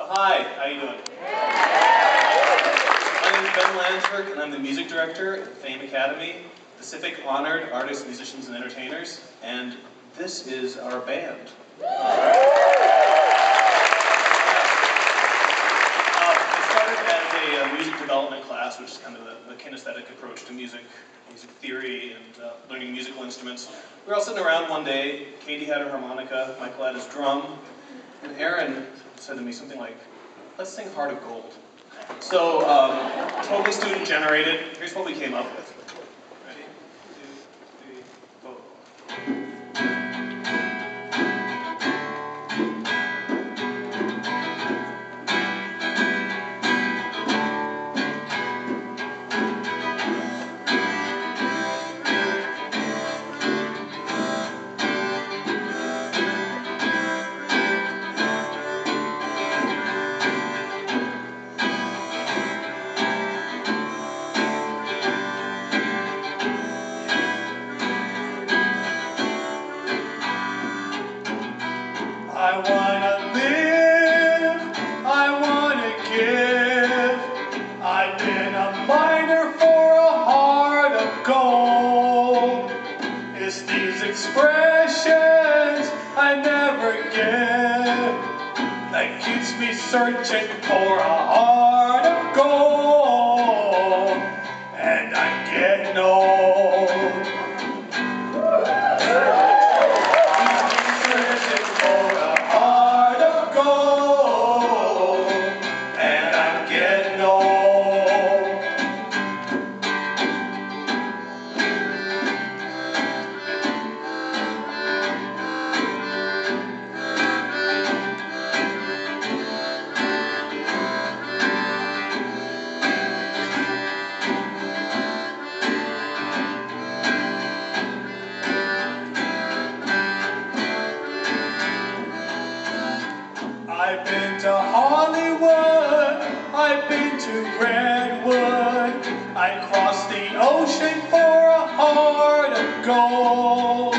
So hi, how you doing? My name is Ben Landsberg, and I'm the music director at PHAME Academy, Pacific Honored Artists, Musicians, and Entertainers, and this is our band. Uh, I started as a uh, music development class, which is kind of the, the kinesthetic approach to music, music theory, and uh, learning musical instruments. We were all sitting around one day. Katie had her harmonica, Michael had his drum, and Aaron said to me something like, let's sing Heart of Gold. So, um, totally student generated. Here's what we came up with. I wanna live, I wanna give. I've been a miner for a heart of gold. It's these expressions I never get that keeps me searching for a heart of gold. And I'm getting old. I've been to Redwood, I crossed the ocean for a heart of gold.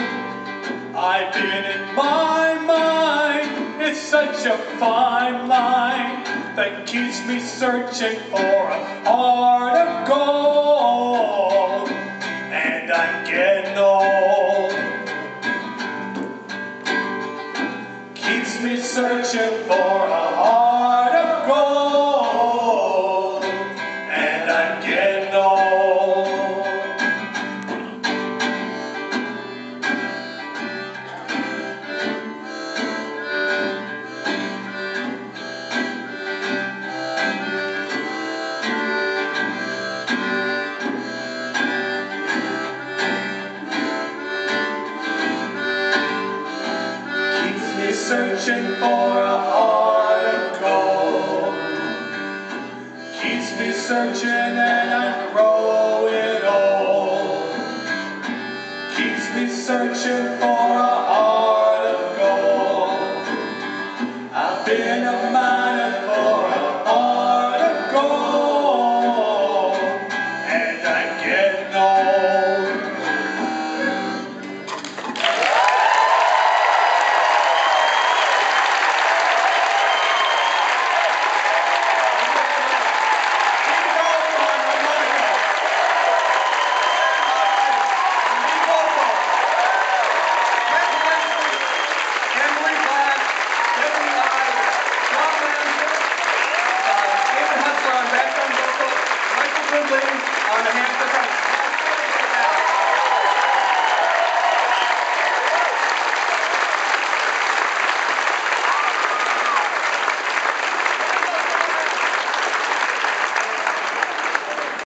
I've been in my mind, it's such a fine line that keeps me searching for a heart of gold. And I'm getting old. keeps me searching for a heart searching for a heart of gold. Keeps me searching and I'm growing old. Keeps me searching for a heart on the hand percussion.